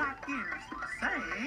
got ears. Say.